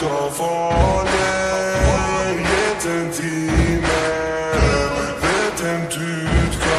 to fordel jeden